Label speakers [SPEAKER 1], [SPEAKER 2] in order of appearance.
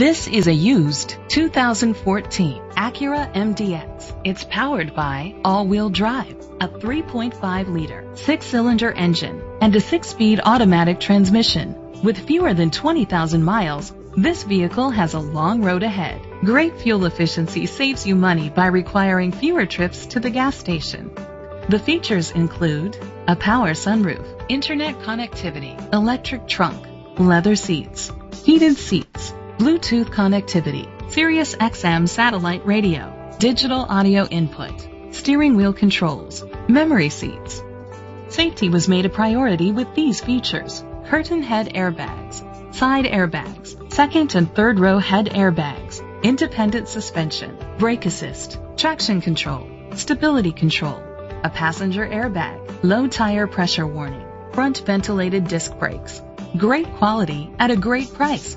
[SPEAKER 1] This is a used 2014 Acura MDX. It's powered by all-wheel drive, a 3.5-liter six-cylinder engine, and a six-speed automatic transmission. With fewer than 20,000 miles, this vehicle has a long road ahead. Great fuel efficiency saves you money by requiring fewer trips to the gas station. The features include a power sunroof, internet connectivity, electric trunk, leather seats, heated seats, Bluetooth connectivity, Sirius XM satellite radio, digital audio input, steering wheel controls, memory seats. Safety was made a priority with these features. Curtain head airbags, side airbags, second and third row head airbags, independent suspension, brake assist, traction control, stability control, a passenger airbag, low tire pressure warning, front ventilated disc brakes. Great quality at a great price.